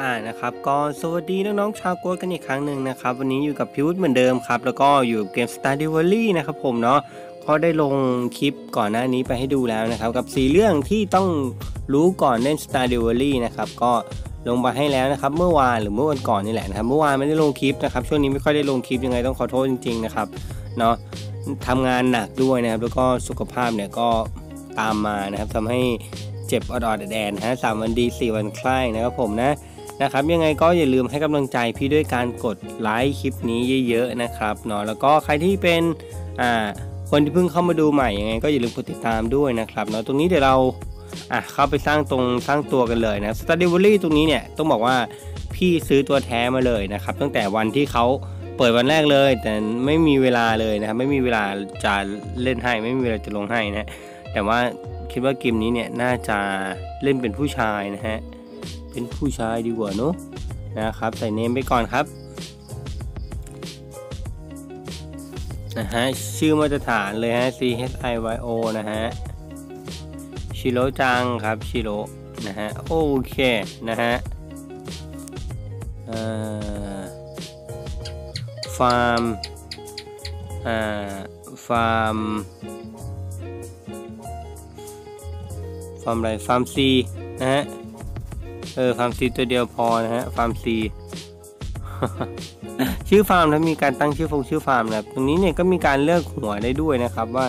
อ่านะครับก็สวัสดีน้องๆชาวโกดกันอีกครั้งหนึ่งนะครับ วันนี้อยู่กับพิวุฒเหมือนเดิมครับ แล้วก็อยู่เกม Star d i v a l y นะครับผมเนาะก็ได้ลงคลิปก่อนหน้านี้ไปให้ดูแล้วนะครับ กับสีเรื่องที่ต้องรู้ก่อนเล่น Star d i v a l y นะครับก็ลงไปให้แล้วนะครับ เมื่อวานหรือเมื่อวันก่อนนี่แหละนะครับ เมื่อวานไม่ได้ลงคลิปนะครับ ช่วงนี้ไม่ค่อยได้ลงคลิปยังไงต้องขอโทษจริงๆนะครับเนาะทำงานหนักด้วยนะครับ แล้วก็สุขภาพเนี่ยก็ตามมานะครับทำให้ เจ็บอดๆแดดๆนฮะสามวันดีสี่วันคลายนะครับผมนะนะครับยังไงก็อย่าลืมให้กำลังใจพี่ด้วยการกดไลค์คลิปนี้เยอะๆนะครับเนาะแล้วก็ใครที่เป็นอ่าคนที่เพิ่งเข้ามาดูใหม่ยังไงก็อย่าลืมกดติดตามด้วยนะครับเนาะตรงนี้เดี๋ยวเราอะเข้าไปสร้างตรงสร้างตัวกันเลยนะ s t u d y w a l l y ตรงนี้เนี่ยต้องบอกว่าพี่ซื้อตัวแท้มาเลยนะครับตั้งแต่วันที่เขาเปิดวันแรกเลย แต่ไม่มีเวลาเลยนะครับไม่มีเวลาจะเล่นให้ไม่มีเวลาจะลงให้นะแต่ว่า คิดว่าเกมนี้เนี่ยน่าจะเล่นเป็นผู้ชายนะฮะ เป็นผู้ชายดีกว่าเนอะนะครับ ใส่เนมไปก่อนครับนะฮะชื่อมาตรฐานเลยฮะ C H I Y O นะฮะชิโรจังครับชิโรนะฮะโอเคนะฮะฟาร์มอ่าฟาร์ม ฟาร์มอะไรฟาร์ม C นะฮะ เออฟาร์ม C ตัวเดียวพอนะฮะฟาร์ม C ชื่อฟาร์มแล้วมีการตั้งชื่อฟงชื่อฟาร์มนะตรงนี้เนี่ยก็มีการเลือกหัวได้ด้วยนะครับว่า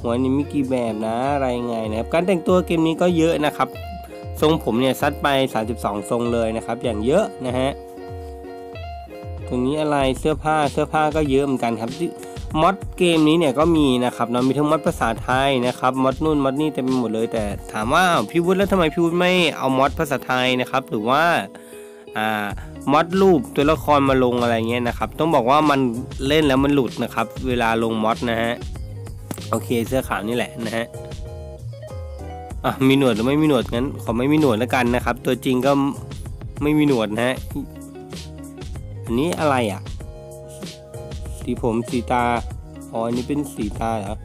หัวนี้มีกี่แบบนะอะไรไงนะครับ การแต่งตัวเกมนี้ก็เยอะนะครับ ทรงผมเนี่ยซัดไป 32 ทรงเลยนะครับ อย่างเยอะนะฮะตรงนี้อะไรเสื้อผ้าเสื้อผ้าก็เยอะเหมือนกันครับ มอดเกมนี้เนี่ยก็มีนะครับเนาะมีทั้งมอดภาษาไทยนะครับมอดนู่นมอดนี่เต็มไปหมดเลย แต่ถามว่าพี่วุฒิแล้วทำไมพี่วุฒิไม่เอามอดภาษาไทยนะครับ หรือว่าอ่ามอดรูปตัวละครมาลงอะไรเงี้ยนะครับ ต้องบอกว่ามันเล่นแล้วมันหลุดนะครับ เวลาลงมอดนะฮะโอเคเสื้อขาวนี่แหละนะฮะอะมีหนวดหรือไม่มีหนวดงั้นขอไม่มีหนวดแล้วกันนะครับ ตัวจริงก็ไม่มีหนวดนะฮะอันนี้อะไรอะ สีผมสีตาอ๋ออันนี้เป็นสีตาเหรอ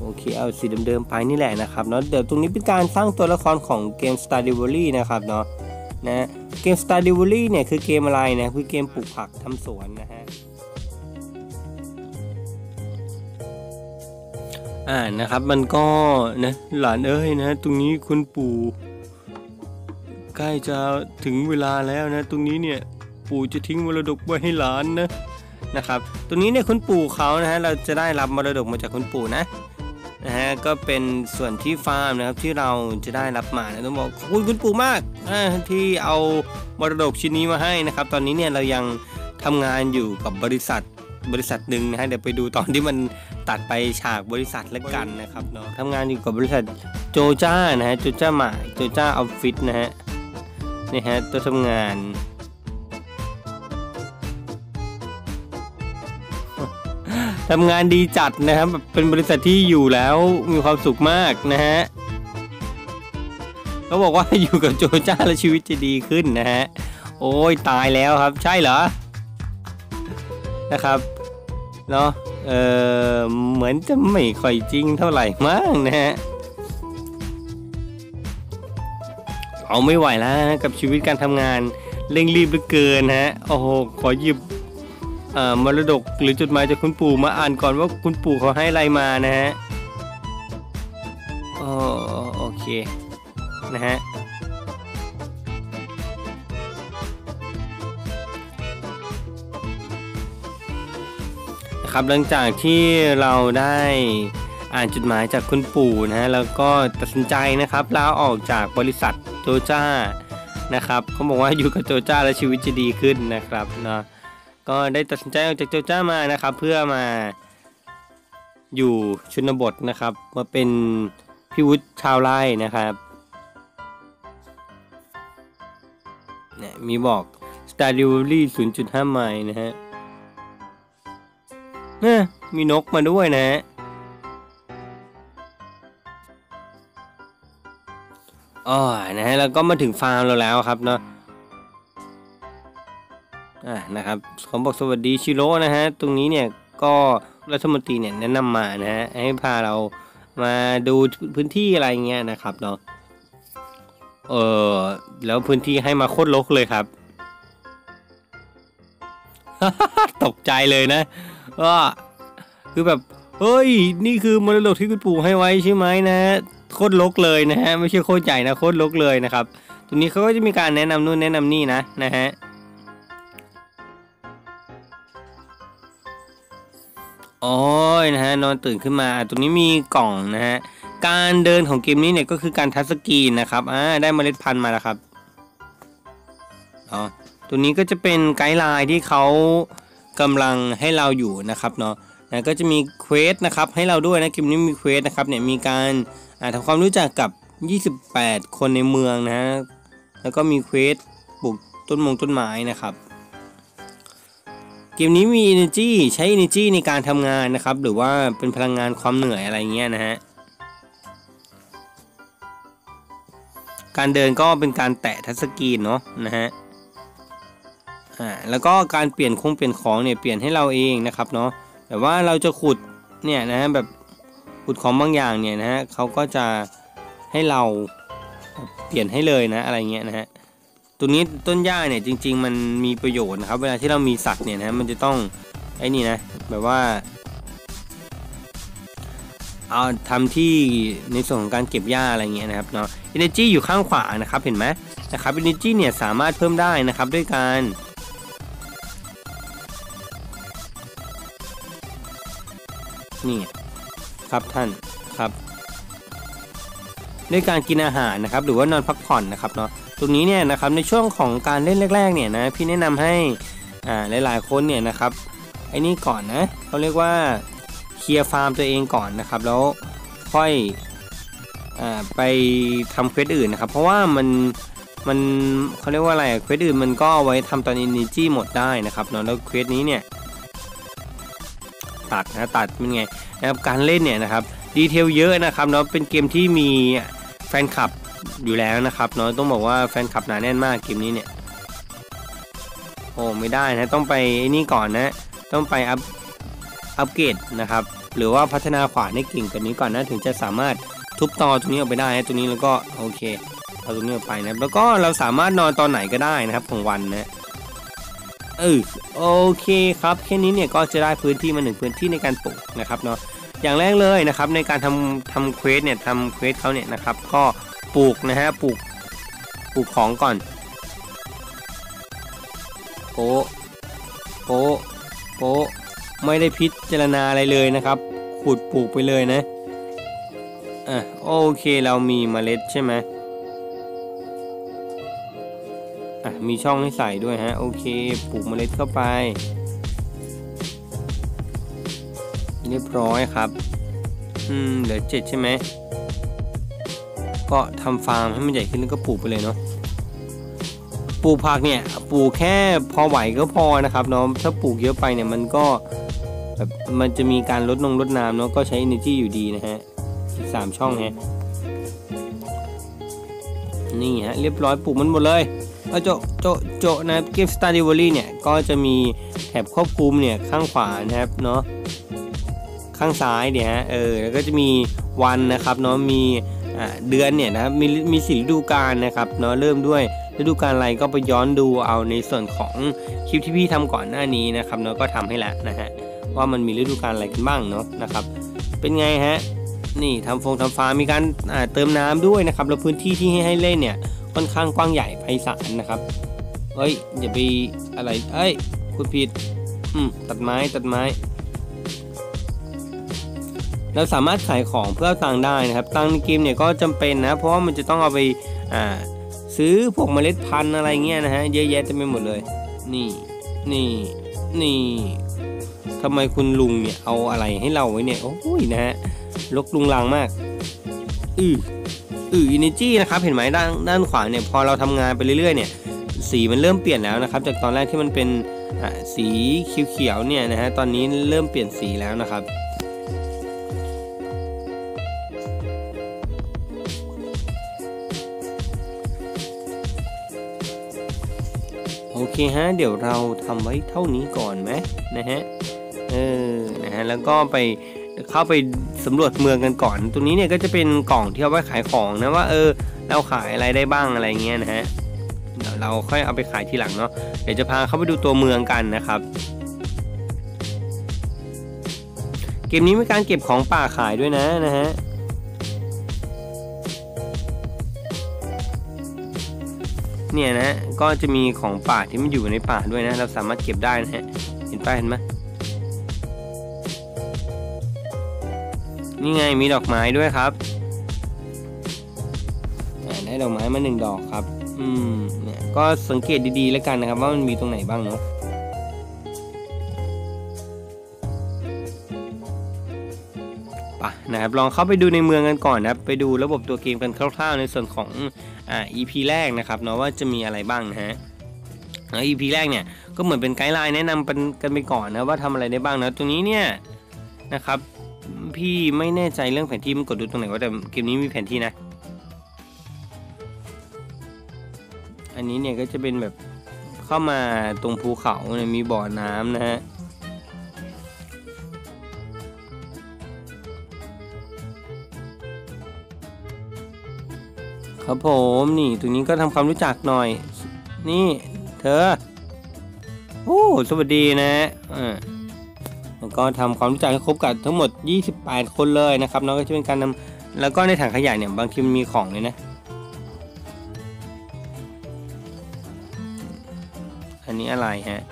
โอเคเอาสีเดิมๆไปนี่แหละนะครับเนาะเดี๋ยวตรงนี้เป็นการสร้างตัวละครของเกม Star d e v a l l y นะครับเนาะนะเกม Star d e v a l l y เนี่ยคือเกมอะไรนะคือเกมปลูกผักทำสวนนะฮะอ่านะครับมันก็นะหลานเอ้ยนะตรงนี้คุณปู่ใกล้จะถึงเวลาแล้วนะ ตรงนี้เนี่ย ปู่จะทิ้งมรดกไว้ให้หลานนะนะครับตัวนี้เนี่ยคุณปู่เขานะฮะเราจะได้รับมรดกมาจากคุณปู่นะนะฮะก็เป็นส่วนที่ฟาร์มนะครับที่เราจะได้รับมานะต้องบอกขอบคุณคุณปู่มากที่เอามรดกชิ้นนี้มาให้นะครับ ตอนนี้เนี่ยเรายังทำงานอยู่กับบริษัทบริษัทหนึ่งนะฮะเดี๋ยวไปดูตอนที่มันตัดไปฉากบริษัทแล้วกันนะครับเนาะทำงานอยู่กับบริษัทโจจ้านะฮะโจจ้าหมาโจจ้าออฟฟิศนะฮะนี่ฮะตัวทำงาน ทำงานดีจัดนะครับเป็นบริษัทที่อยู่แล้วมีความสุขมากนะฮะเขาบอกว่าอยู่กับโจจ้าแล้วชีวิตจะดีขึ้นนะฮะโอ้ยตายแล้วครับ ใช่เหรอนะครับเนาะเออเหมือนจะไม่ค่อยจริงเท่าไหร่มากนะฮะเอาไม่ไหวแล้วกับชีวิตการทำงานเร่งรีบเหลือเกินฮะโอ้โหขอหยิบ มรดกหรือจดหมายจากคุณปู่มาอ่านก่อนว่าคุณปู่เขาให้อะไรมานะฮะโอเคนะฮะครับหลังจากที่เราได้อ่านจดหมายจากคุณปู่นะฮะแล้วก็ตัดสินใจนะครับลาออกจากบริษัทโจจ้านะครับเขาบอกว่าอยู่กับโจจ้าแล้วชีวิตจะดีขึ้นนะครับเนาะ ก็ได้ตัดสินใจออกจากโจจ้ามานะครับ เพื่อมาอยู่ชนบทนะครับ มาเป็นพิวุฒิชาวไร่นะครับเนี่ยมีบอก Star Delivery 0.5 ไมล์นะฮะเนี่ยมีนกมาด้วยนะฮะอ๋อนะฮะแล้วก็มาถึงฟาร์มเราแล้วครับเนาะ อ่านะครับขอบอกสวัสดีชิโร่นะฮะตรงนี้เนี่ยก็รัฐมนตรีเนี่ยแนะนำมานะฮะให้พาเรามาดูพื้นที่อะไรเงี้ยนะครับเนาะเออแล้วพื้นที่ให้มาโคตรลกเลยครับ ตกใจเลยนะว่าคือแบบเฮ้ย นี่คือมรดกที่คุณปู่ให้ไว้ใช่ไหมนะโคตรลกเลยนะฮะไม่ใช่โคตรใหญ่นะโคตรลกเลยนะครับตรงนี้เขาก็จะมีการแนะนำนู่นแนะนำนี่นะนะฮะ โอ้ยนะฮะนอนตื่นขึ้นมาตรงนี้มีกล่องนะฮะการเดินของเกมนี้เนี่ยก็คือการ touch screen นะครับอ่าได้เมล็ดพันธุ์มาแล้วครับอ๋อตัวนี้ก็จะเป็น guideline ที่เขากำลังให้เราอยู่นะครับเนาะนะก็จะมี quest นะครับให้เราด้วยนะเกมนี้มี quest นะครับเนี่ยมีการทำความรู้จักกับ 28 คนในเมืองนะฮะแล้วก็มี quest ปลูกต้นมงต้นไม้นะครับ เกมนี้มี energy ใช้ energy ในการทำงานนะครับ หรือว่าเป็นพลังงานความเหนื่อยอะไรเงี้ยนะฮะ การเดินก็เป็นการแตะทัชสกรีนเนาะนะฮะ อ่า แล้วก็การเปลี่ยนคงเปลี่ยนของเนี่ยเปลี่ยนให้เราเองนะครับเนาะ แต่ว่าเราจะขุดเนี่ยนะฮะแบบขุดของบางอย่างเนี่ยนะฮะเขาก็จะให้เราเปลี่ยนให้เลยนะอะไรเงี้ยนะฮะ ตัวนี้ต้นหญ้าเนี่ยจริง ๆ มันมีประโยชน์นะครับ เวลาที่เรามีสัตว์เนี่ยนะมันจะต้องไอ้นี่นะแบบว่าเอาทำที่ในส่วนของการเก็บหญ้าอะไรเงี้ยนะครับเนาะ energy อยู่ข้างขวานะครับเห็นไหมนะครับ energy เนี่ยสามารถเพิ่มได้นะครับด้วยการนี่ครับท่านครับ ด้วยการกินอาหารนะครับ หรือว่านอนพักผ่อนนะครับเนาะ ตรงนี้เนี่ยนะครับในช่วงของการเล่นแรกๆเนี่ยนะพี่แนะนำให้อ่าหลายๆคนเนี่ยนะครับไอ้นี่ก่อนนะเขาเรียกว่าเคลียร์ฟาร์มตัวเองก่อนนะครับ แล้วค่อยอ่าไปทำ quest อื่นนะครับ เพราะว่ามันมันเขาเรียกว่าอะไร quest อื่นมันก็เอาไว้ทำตอนอินนิจี้หมดได้นะครับเนาะแล้ว quest นี้เนี่ยตัดนะตัดเป็นไงนะครับการเล่นเนี่ยนะครับดีเทลเยอะนะครับเนาะเป็นเกมที่มีแฟนคลับ อยู่แล้วนะครับเนาะต้องบอกว่าแฟนคลับหนาแน่นมากเกมนี้เนี่ย โอ้ไม่ได้นะต้องไปนี่ก่อนนะ ต้องไปอัพอัปเกรดนะครับ หรือว่าพัฒนาขวานให้เก่งกว่านี้ก่อนนะถึงจะสามารถทุบตอตรงนี้ออกไปได้นะตรงนี้แล้วก็โอเคเอาตรงนี้ออกไปนะแล้วก็เราสามารถนอนตอนไหนก็ได้นะครับของวันนะเออโอเคครับแค่นี้เนี่ยก็จะได้พื้นที่มาหนึ่งพื้นที่ในการปลูกนะครับเนาะอย่างแรกเลยนะครับในการทำทำ quest เนี่ยทำ quest เขาเนี่ยนะครับก็ ปลูกนะฮะปลูกปลูกของก่อนโปโปโปไม่ได้พิจารณาอะไรเลยนะครับขุดปลูกไปเลยนะอะโอเคเรามีเมล็ดใช่ไหมอะมีช่องให้ใส่ด้วยฮะโอเคปลูกเมล็ดเข้าไป เรียบร้อยครับ อืมเหลือเจ็ดใช่ไหม ก็ทำฟาร์มให้มันใหญ่ขึ้นแล้วก็ปลูกไปเลยเนาะปลูกผักเนี่ยปลูกแค่พอไหวก็พอนะครับเนาะถ้าปลูกเยอะไปเนี่ยมันก็แบบมันจะมีการลดนงลดน้ำเนาะก็ใช้ energy อยู่ดีนะฮะสามช่องฮะนี่ฮะเรียบร้อยปลูกมันหมดเลยก็โจโจโจนะเกม Stardew Valley เนี่ยก็จะมีแถบควบคุมเนี่ยข้างขวานะครับเนาะข้างซ้ายเนี่ยฮะเออแล้วก็จะมีวันนะครับเนาะมี เดือนเนี่ยนะมีมีสีฤดูกาลนะครับเนาะเริ่มด้วยฤดูกาลอะไรก็ไปย้อนดูเอาในส่วนของคลิปที่พี่ทำก่อนหน้านี้นะครับเนาะก็ทำให้แล้วนะฮะว่ามันมีฤดูกาลอะไรกันบ้างเนาะนะครับ เป็นไงฮะนี่ทำฟงทำฟามมีการเติมน้ำด้วยนะครับแล้วพื้นที่ที่ให้เล่นเนี่ยค่อนข้างกว้างใหญ่ไพศาลนะครับเอ้ยอย่าไปอะไรเอ้ยคุณผิดอืมตัดไม้ตัดไม้ เราสามารถขายของเพื่อตังค์ได้นะครับ ตังค์ในเกมเนี่ยก็จำเป็นนะ เพราะว่ามันจะต้องเอาไปอ่าซื้อพวกเมล็ดพันธุ์อะไรเงี้ยนะฮะเยอะแยะเต็มไปหมดเลย นี่นี่นี่ทำไมคุณลุงเนี่ยเอาอะไรให้เราไว้เนี่ยโอ้ยนะฮะลกลุงลังมากอืออืออินิจี้นะครับเห็นไหมด้านด้านขวาเนี่ยพอเราทำงานไปเรื่อยๆเนี่ยสีมันเริ่มเปลี่ยนแล้วนะครับ จากตอนแรกที่มันเป็นสีเขียวๆเนี่ยนะฮะตอนนี้เริ่มเปลี่ยนสีแล้วนะครับ เคฮะ เดี๋ยวเราทำไว้เท่านี้ก่อนไหมนะฮะ เออ นะฮะ แล้วก็ไปเข้าไปสำรวจเมืองกันก่อน ตรงนี้เนี่ยก็จะเป็นกล่องที่เอาไว้ขายของนะว่าเออ เราขายอะไรได้บ้างอะไรเงี้ยนะฮะเดี๋ยวเราค่อยเอาไปขายทีหลังเนาะ เดี๋ยวจะพาเข้าไปดูตัวเมืองกันนะครับ เกมนี้มีการเก็บของป่าขายด้วยนะนะฮะเนี่ยนะ ก็จะมีของป่าที่มันอยู่ในป่าด้วยนะ เราสามารถเก็บได้นะฮะ เห็นป้ายเห็นไหมนี่ไงมีดอกไม้ด้วยครับได้ดอกไม้มาหนึ่งดอกครับ อืมเนี่ยก็สังเกตดีๆแล้วกันนะครับ ว่ามันมีตรงไหนบ้างเนาะ นะครับลองเข้าไปดูในเมืองกันก่อนนะครับไปดูระบบตัวเกมกันคร่าวๆ ในส่วนของอ่า EP แรกนะครับเนาะว่าจะมีอะไรบ้างนะฮะแล้ว EP แรกเนี่ยก็เหมือนเป็นไกด์ไลน์แนะนำกันไปก่อนนะว่าทำอะไรได้บ้างนะตรงนี้เนี่ยนะครับพี่ไม่แน่ใจเรื่องแผนที่มันกดดูตรงไหนว่าแต่เกมนี้มีแผนที่นะ อันนี้เนี่ยก็จะเป็นแบบเข้ามาตรงภูเขาเนี่ยมีบ่อน้ำนะฮะ ครับผมนี่ตรงนี้ก็ทำความรู้จักหน่อย นี่ เธอโอ้สวัสดีนะอ่าแล้วก็ทำความรู้จักให้ครบกับทั้งหมด 28 คนเลยนะครับเนาะก็จะเป็นการนำแล้วก็ในถังขยะเนี่ยบางทีมันมีของเลยนะ อันนี้อะไรฮะ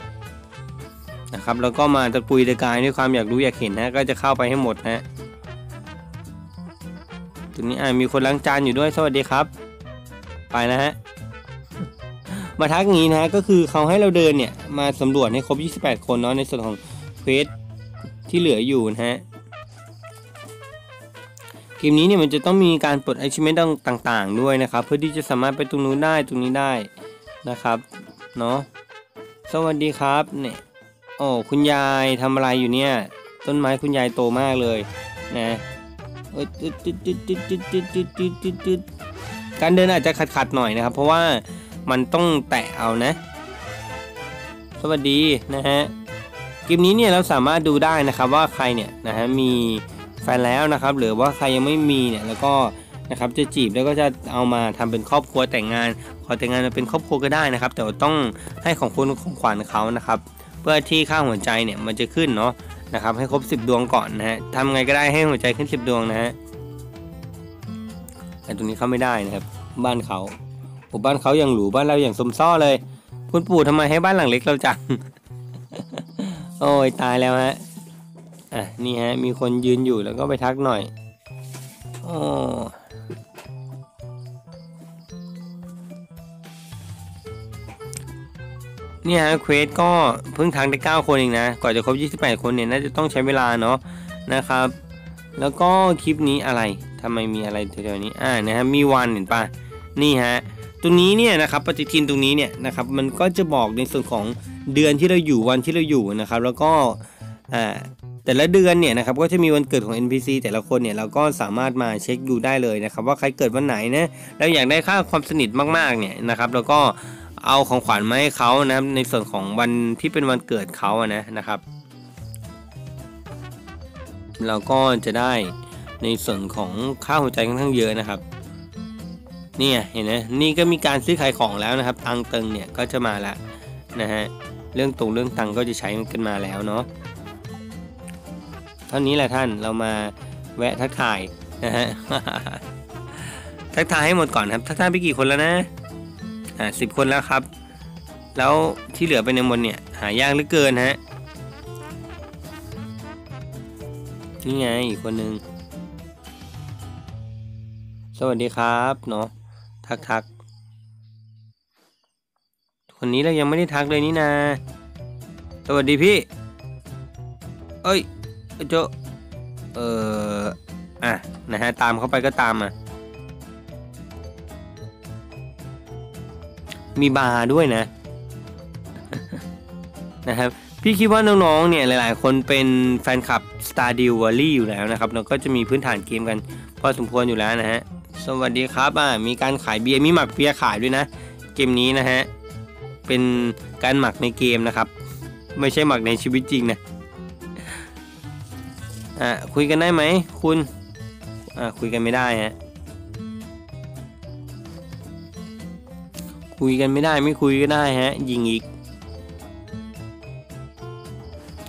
นะครับแล้วก็มาตะปุยตะกายด้วยความอยากรู้อยากเห็นนะก็จะเข้าไปให้หมดนะ ตรงนี้อ่ามีคนล้างจานอยู่ด้วยสวัสดีครับ ไปนะฮะมาทักงี้นะฮะก็คือเขาให้เราเดินเนี่ยมาสำรวจให้ครบ 28 คนเนาะในส่วนของเควสที่เหลืออยู่นะฮะเกมนี้เนี่ยมันจะต้องมีการปลด achievement ต่างๆ ด้วยนะครับ เพื่อที่จะสามารถไปตรงนู้นได้ตรงนี้ได้นะครับเนาะสวัสดีครับเนี่ยโอ้คุณยายทำอะไรอยู่เนี่ย ต้นไม้คุณยายโตมากเลยนะ การเดินอาจจะขัดๆหน่อยนะครับ เพราะว่ามันต้องแตะเอานะ สวัสดีนะฮะเกมนี้เนี่ยเราสามารถดูได้นะครับว่าใครเนี่ยนะฮะมีแฟนแล้วนะครับ หรือว่าใครยังไม่มีเนี่ยแล้วก็นะครับจะจีบแล้วก็จะเอามาทำเป็นครอบครัวแต่งงาน ขอแต่งงานมาเป็นครอบครัวก็ได้นะครับ แต่ต้องให้ของคุณของขวัญเขานะครับ เพื่อที่ค่าหัวใจเนี่ยมันจะขึ้นเนาะ นะครับให้ครบ 10 ดวงก่อนนะฮะทำไงก็ได้ให้หัวใจขึ้น 10 ดวงนะฮะแต่ตรงนี้เข้าไม่ได้นะครับ บ้านเขาโอ้บ้านเขาอย่างหรูบ้านเราอย่างสมซ้อเลย คุณปู่ทำไมให้บ้านหลังเล็กเราจังโอ้ยตายแล้วฮะอะนี่ฮะมีคนยืนอยู่แล้วก็ไปทักหน่อยโอ้ เนี่ยฮะเควสก็เพิ่งทักได้ 9 คนเองนะกว่าจะครบ 28 คนเนี่ยน่าจะต้องใช้เวลาเนาะนะครับ แล้วก็คลิปนี้อะไรทำไมมีอะไรแถวๆนี้อ่านะฮะมีวันเห็นปะนี่ฮะตรงนี้เนี่ยนะครับปฏิทินตรงนี้เนี่ยนะครับมันก็จะบอกในส่วนของเดือนที่เราอยู่วันที่เราอยู่นะครับ แล้วก็อ่าแต่ละเดือนเนี่ยนะครับก็จะมีวันเกิดของ NPC แต่ละคนเนี่ยเราก็สามารถมาเช็คดูได้เลยนะครับ ว่าใครเกิดวันไหนนะแล้วอยากได้ค่าความสนิทมากๆเนี่ยนะครับ แล้วก็ เอาของขวัญมาให้เขานะในส่วนของวันที่เป็นวันเกิดเขาอะนะนะครับ เราก็จะได้ในส่วนของค่าหัวใจค่อนข้างเยอะนะครับเนี่ยเห็นไหมนี่ก็มีการซื้อขายของแล้วนะครับ ตังเติงเนี่ยก็จะมาละนะฮะเรื่องตรงเรื่องตังก็จะใช้กันมาแล้วเนาะเท่านี้แหละท่านเรามาแวะทักทายนะฮะทักทายให้หมดก่อนครับทักทายไปกี่คนแล้วนะ อ่าสิบคนแล้วครับ แล้วที่เหลือไปในหมดเนี่ย หายากเหลือเกินฮะ นี่ไงอีกคนนึง สวัสดีครับเนาะทักทักคนนี้เรายังไม่ได้ทักเลยนี่นา สวัสดีพี่ เอ้ยโจเอออะนะฮะตามเข้าไปก็ตามอะ มีบาร์ด้วยนะนะครับพี่คิดว่าน้องๆเนี่ยหลาย ๆ คนเป็นแฟนคลับ Stardew Valley อยู่แล้วนะครับแล้วก็จะมีพื้นฐานเกมกันพอสมควรอยู่แล้วนะฮะสวัสดีครับอ่ามีการขายเบียร์มีหมักเบียร์ขายด้วยนะ เกมนี้นะฮะเป็นการหมักในเกมนะครับ ไม่ใช่หมักในชีวิตจริงนะอ่าคุยกันได้ไหมคุณอ่าคุยกันไม่ได้ฮะ คุยกันไม่ได้ไม่คุยก็ได้ฮะ ยิงอีก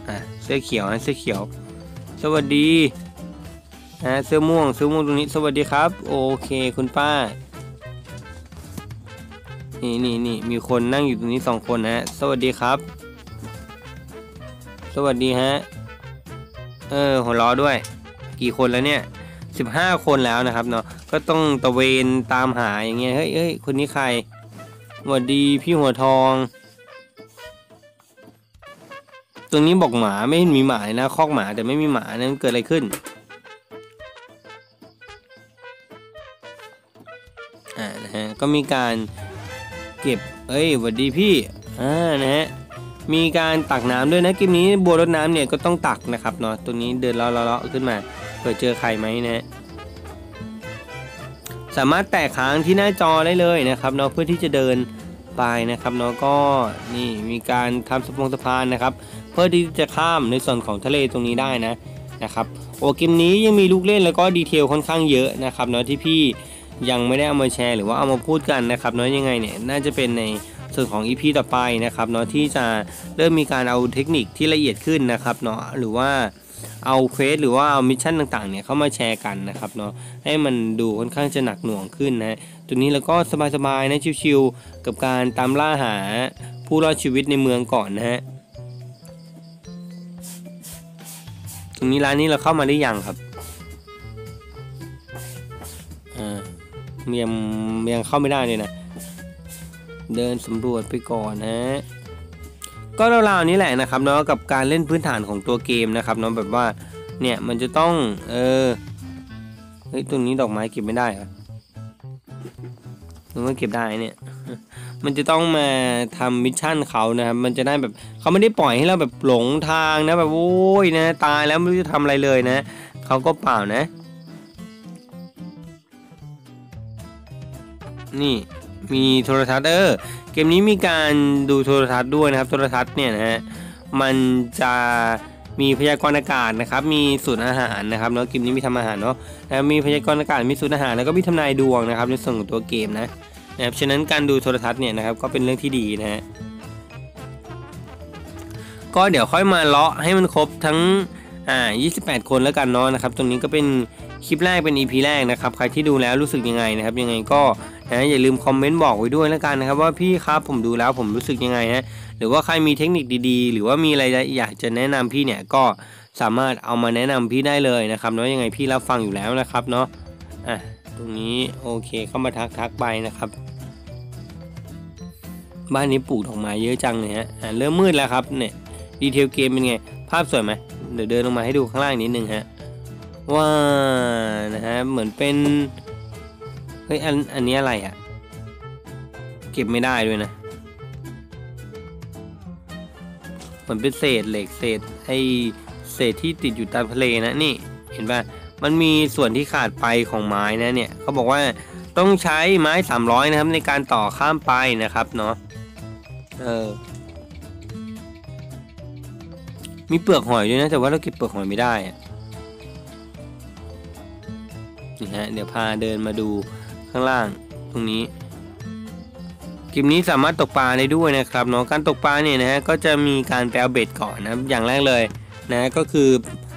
อะเสื้อเขียวฮะเสื้อเขียว สวัสดีฮะเสื้อม่วงเสื้อม่วงตรงนี้สวัสดีครับ โอเคคุณป้า นี่นี่นี่มีคนนั่งอยู่ตรงนี้สองคนนะฮะ สวัสดีครับ สวัสดีฮะเออหัวล้อด้วย กี่คนแล้วเนี่ยสิบห้าคนแล้วนะครับเนาะก็ต้องตะเวนตามหาอย่างเงี้ยเฮ้ยเฮ้ยคนนี้ใคร สวัสดีพี่หัวทอง ตรงนี้บอกหมาไม่เห็นมีหมาเลยนะคอกหมาแต่ไม่มีหมานะมันเกิดอะไรขึ้น อ่านะฮะก็มีการเก็บ เอ้ยสวัสดีพี่ อ่านะฮะมีการตักน้ำด้วยนะเกมนี้บัวรดน้ำเนี่ยก็ต้องตักนะครับเนาะตัวนี้เดินเลาะๆขึ้นมาเผื่อเจอใครไหมนะฮะ สามารถแตะค้างที่หน้าจอได้เลยนะครับเนาะเพื่อที่จะเดินไปนะครับเนาะก็นี่มีการทำสะพงสะพานนะครับ เพื่อที่จะข้ามในส่วนของทะเลตรงนี้ได้นะนะครับโอเกมนี้ยังมีลูกเล่นแล้วก็ detail ค่อนข้างเยอะนะครับเนาะที่พี่ยังไม่ได้เอามาแชร์หรือว่าเอามาพูดกันนะครับเนาะยังไงเนี่ยน่าจะเป็นในส่วนของ EP ต่อไปนะครับเนาะที่จะเริ่มมีการเอาเทคนิคที่ละเอียดขึ้นนะครับเนาะหรือว่า เอา quest หรือว่าเอา mission ต่างๆเนี่ยเข้ามาแชร์กันนะครับเนาะให้มันดูค่อนข้างจะหนักหน่วงขึ้นนะตัวนี้แล้วก็สบายๆนะชิวๆกับการตามล่าหาผู้รอดชีวิตในเมืองก่อนนะฮะตรงนี้ร้านนี้เราเข้ามาได้ยังครับอ่ายังยังเข้าไม่ได้เลยนะเดินสำรวจไปก่อนนะ ก็ราวๆนี้แหละนะครับเนาะกับการเล่นพื้นฐานของตัวเกมนะครับเนาะแบบว่าเนี่ยมันจะต้องเออเฮ้ยตรงนี้ดอกไม้เก็บไม่ได้เหรอมันเก็บได้เนี่ยมันจะต้องมาทำมิชชั่นเขานะครับมันจะได้แบบเขาไม่ได้ปล่อยให้เราแบบหลงทางนะแบบโอ้ยนะตายแล้วไม่รู้จะทำอะไรเลยนะเขาก็เปล่านะ นี่มีโทรทัศน์เออ เกมนี้มีการดูโทรทัศน์ด้วยนะครับ โทรทัศน์เนี่ยนะฮะมันจะมีพยากรณ์อากาศนะครับ มีศูนย์อาหารนะครับเนาะเกมนี้มีทำอาหารเนาะแล้วมีพยากรณ์อากาศมีศูนย์อาหารแล้วก็มีทำนายดวงนะครับ ในส่วนของตัวเกมนะนะครับฉะนั้นการดูโทรทัศน์เนี่ยนะครับก็เป็นเรื่องที่ดีนะฮะก็เดี๋ยวค่อยมาเลาะให้มันครบทั้งอ่า28 คนแล้วกันเนาะนะครับ ตรงนี้ก็เป็นคลิปแรกเป็น EP แรกนะครับ ใครที่ดูแล้วรู้สึกยังไงนะครับ ยังไงก็ นะอย่าลืมคอมเมนต์บอกไว้ด้วยแล้วกันนะครับว่าพี่ครับผมดูแล้วผมรู้สึกยังไงฮะหรือว่าใครมีเทคนิคดีๆ หรือว่ามีอะไรอยากจะแนะนำพี่เนี่ยก็สามารถเอามาแนะนำพี่ได้เลยนะครับเนาะยังไงพี่รับฟังอยู่แล้วนะครับเนาะอะตรงนี้โอเคเข้ามาทักทักไปนะครับ บ้านนี้ปลูกดอกไม้เยอะจังเลยฮะอะเริ่มมืดแล้วครับเนี่ยดีเทลเกมเป็นไง ภาพสวยไหมเดี๋ยวเดินลงมาให้ดูข้างล่างนิดนึงฮะว่านะฮะเหมือนเป็น เฮ้ยอันอันนี้อะไรอะเก็บไม่ได้ด้วยนะเหมือนเป็นเศษเหล็กเศษไอเศษที่ติดอยู่ตามทะเลนะนี่เห็นป่ะมันมีส่วนที่ขาดไปของไม้นะเนี่ยเขาบอกว่าต้องใช้ไม้ 300 นะครับ ในการต่อข้ามไปนะครับเนาะเออมีเปลือกหอยด้วยนะแต่ว่าเราเก็บเปลือกหอยไม่ได้อะนี่ฮะเดี๋ยวพาเดินมาดู ข้างล่าง ตรงนี้เกมนี้สามารถตกปลาได้ด้วยนะครับเนาะการตกปลาเนี่ยนะฮะก็จะมีการไปเอาเบ็ดก่อนนะอย่างแรกเลยนะก็คือ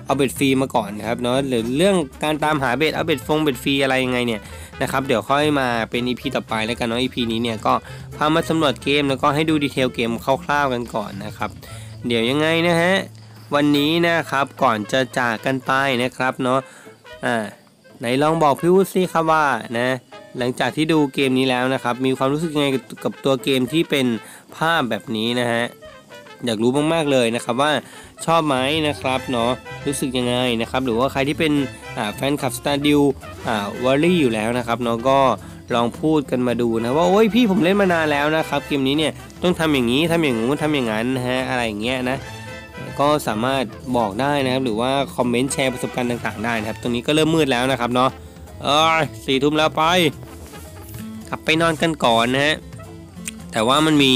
เอาเบ็ดฟรีมาก่อนนะครับเนาะหรือเรื่องการตามหาเบ็ดเอาเบ็ดฟงเบ็ดฟรีอะไรยังไงเนี่ยนะครับเดี๋ยวค่อยมาเป็น EP ต่อไปแล้วกันเนาะ EP นี้เนี่ยก็พามาสำรวจเกมแล้วก็ให้ดู detail เกมคร่าวๆกันก่อนนะครับเดี๋ยวยังไงนะฮะวันนี้นะครับก่อนจะจากกันไปนะครับเนาะอ่าไหนลองบอกพี่วุฒิครับว่านะ หลังจากที่ดูเกมนี้แล้วนะครับ มีความรู้สึกยังไงกับตัวเกมที่เป็นภาพแบบนี้นะฮะอยากรู้มากๆเลยนะครับว่าชอบไหมนะครับเนาะรู้สึกยังไงนะครับ หรือว่าใครที่เป็นแฟนคลับ Stardew Valley อยู่แล้วนะครับเนาะก็ลองพูดกันมาดูนะว่าโอ้ยพี่ผมเล่นมานานแล้วนะครับเกมนี้เนี่ยต้องทำอย่างนี้ทำอย่างงู้นทำอย่างนั้นนะฮะอะไรอย่างเงี้ยนะก็สามารถบอกได้นะครับ หรือว่าคอมเมนต์แชร์ประสบการณ์ต่างๆได้นะครับ ตรงนี้ก็เริ่มมืดแล้วนะครับเนาะเออสี่ทุ่มแล้วไป กลับไปนอนกันก่อนนะฮะแต่ว่ามันมี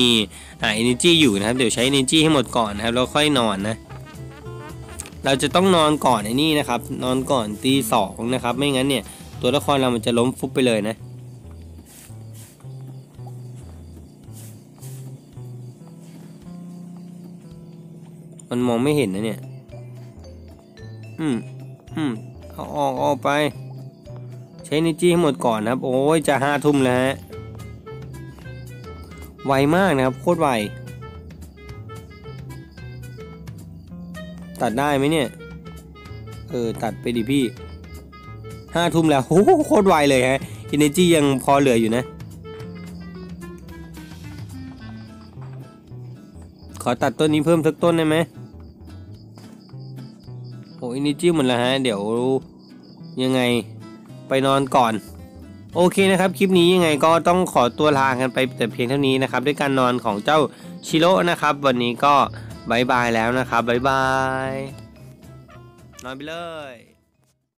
อ่า energy อยู่นะครับ เดี๋ยวใช้ energy ให้หมดก่อนนะครับแล้วค่อยนอนนะ เราจะต้องนอนก่อนไอ้นี่นะครับ นอนก่อนตีสองนะครับ ไม่งั้นเนี่ย ตัวละครเรามันจะล้มฟุบไปเลยนะมันมองไม่เห็นนะเนี่ย อืม อืม เอาออกออกไป ใช้นิจี้ให้หมดก่อนนะครับ โอ้ยจะห้าทุ่มแล้วฮะ ไวมากนะครับ โคตรไว ตัดได้ไหมเนี่ย เออ ตัดไปดิพี่ห้าทุ่มแล้วโอ้โหโคตรไวเลยฮะอินเนจียังพอเหลืออยู่นะ ขอตัดต้นนี้เพิ่มสักต้นได้ไหมโอ้อินเนจีหมดแล้วฮะ เดี๋ยวยังไง ไปนอนก่อน โอเคนะครับ คลิปนี้ยังไงก็ต้องขอตัวลากันไปแต่เพียงเท่านี้นะครับ ด้วยการนอนของเจ้าชิโร่นะครับ วันนี้ก็ bye bye แล้วนะครับ bye bye นอนไปเลย